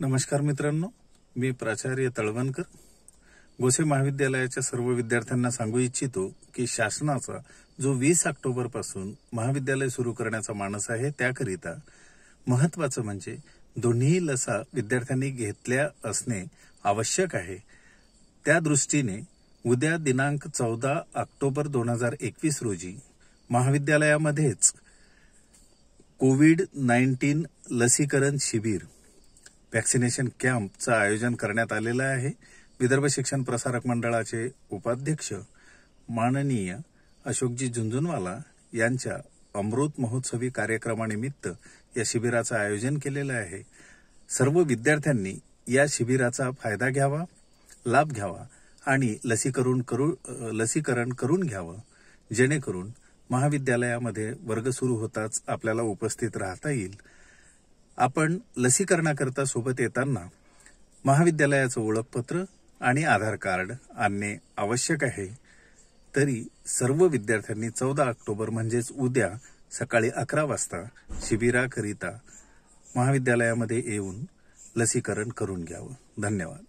नमस्कार मित्रांनो मी प्राचार्य तळवणकर. गोसे महाविद्यालयाच्या सर्व विद्यार्थ्यांना सांगू इच्छितो की शासनाचा जो वीस ऑक्टोबरपासून महाविद्यालय सुरू करण्याचा मानस आहे त्याकरिता महत्वाचं म्हणजे दोन्ही लसा विद्यार्थ्यांनी घेतल्या असणे आवश्यक आहे. त्या दृष्टीने उद्या दिनांक चौदा ऑक्टोबर दोन हजार एकवीस रोजी महाविद्यालयामध्येच कोविड नाईन्टीन लसीकरण शिबिर व्हॅक्सिनेशन कॅम्पचं आयोजन करण्यात आलेलं आहे. विदर्भ शिक्षण प्रसारक मंडळाचे उपाध्यक्ष माननीय अशोकजी झुंझुनवाला यांच्या अमृत महोत्सवी कार्यक्रमानिमित्त या शिबिराचं आयोजन केलेलं आहे. सर्व विद्यार्थ्यांनी या शिबिराचा फायदा घ्यावा लाभ घ्यावा आणि लसीकरण करू लसीकरण करून घ्यावं. जेणेकरून महाविद्यालयामध्ये वर्ग सुरू होताच आपल्याला उपस्थित राहता येईल. आपण लसीकरणाकरता सोबत येताना महाविद्यालयाचं ओळखपत्र आणि आधार कार्ड आणणे आवश्यक आहे. तरी सर्व विद्यार्थ्यांनी चौदा ऑक्टोबर म्हणजेच उद्या सकाळी अकरा वाजता शिबिराकरिता महाविद्यालयामध्ये येऊन लसीकरण करून घ्यावं. धन्यवाद.